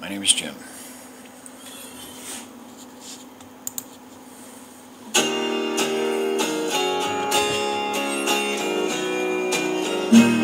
My name is Jim. Hmm.